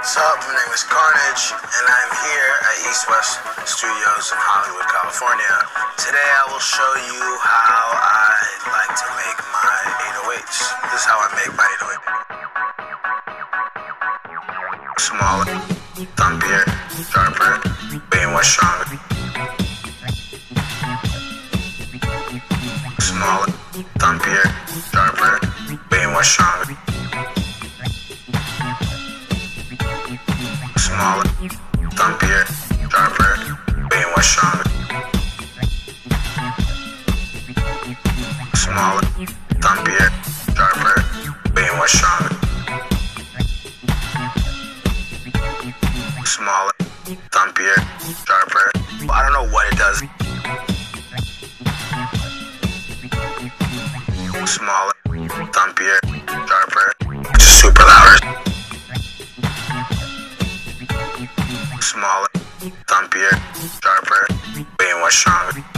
What's up? My name is Carnage, and I'm here at East West Studios in Hollywood, California. Today I will show you how I like to make my 808s. This is how I make my 808. Smaller, thumpier, sharper, way more stronger. Smaller, thumpier, sharper, way more stronger. Smaller, thumpier, sharper, way more stronger. Smaller, thumpier, sharper, stronger. Smaller, thumpier, sharper. I don't know what it does. Smaller, thumpier, sharper. It's just super loud. Smaller, thumpier, sharper, way more stronger.